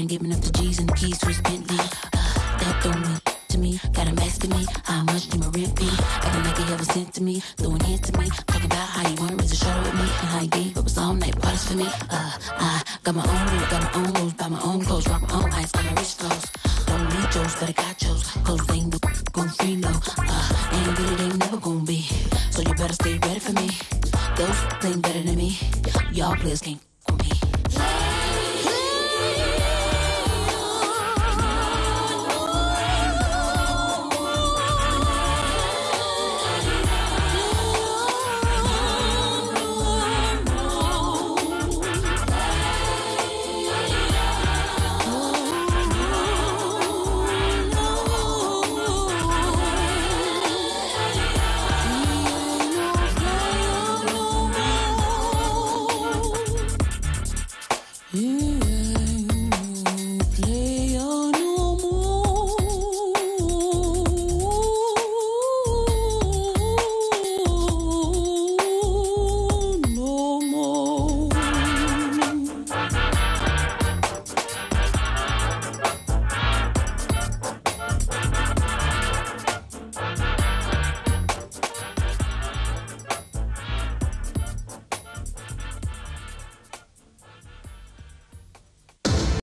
ain't giving up the G's and the keys to his Bentley. Uh, that don't mean to me. Got him asking me how much do my rent be? Acting like he ever sent to me, throwing hints to me. Talking about how you wanna raise a show with me and how he gave up his all night parties for me. Uh, I got my own rules, got my own rules, buy my own clothes, rock my own ice, got my rich clothes. Don't need yours, but I got yours. Clothes ain't no gon' free no. Uh, ain't really, ain't never gon' be. So you better stay ready for me. Those ain't better than me. Y'all players can't.